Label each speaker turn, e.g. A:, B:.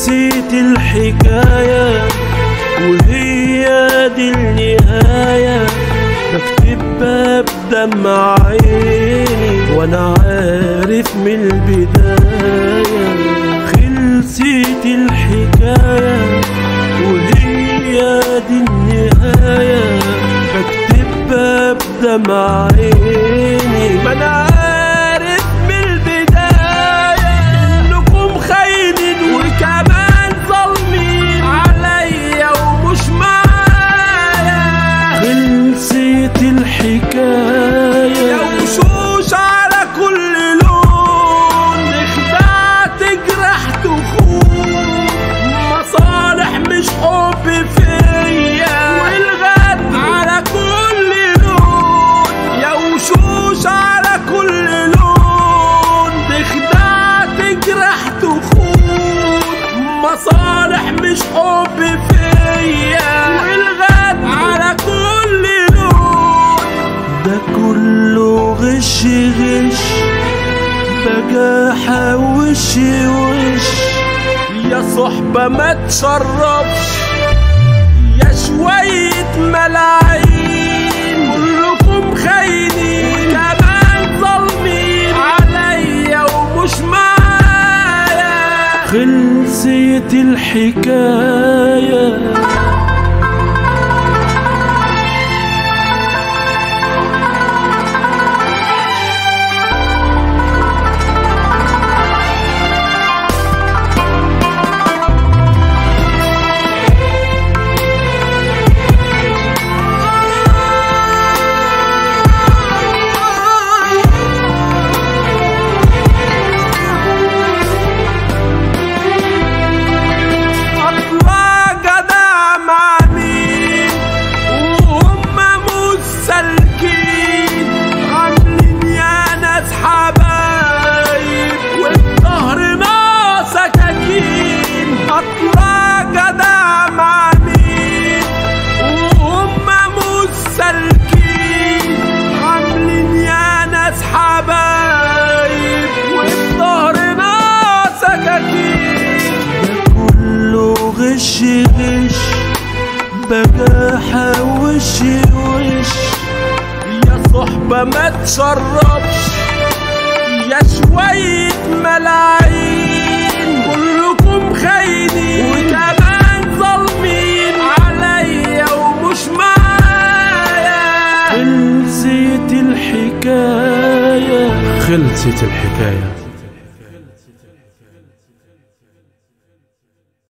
A: خلصت الحكاية وهي دي النهاية. بكتبها بدمع عيني وأنا عارف من البداية. خلصت الحكاية وهي دي النهاية. بكتبها بدمع عيني. ما أنا مش حب فيا. والغد على كل لون. يا وشوش على كل لون. خدعت جرحت وخون مصالح مش حب فيا. والغد على كل لون. ده كله غش غش. بجاحة وش وش يا صحبة ما تشرفش يا شوية ملاعين كلكم خاينين. كمان ظالمين عليا ومش معايا. خلصت الحكاية. غش غش بجاحة وش وش يا صحبة ما تشربش يا شوية ملاعين كلكم خاينين وكمان ظالمين عليا ومش معايا. خلصت الحكاية.
B: خلصت الحكاية.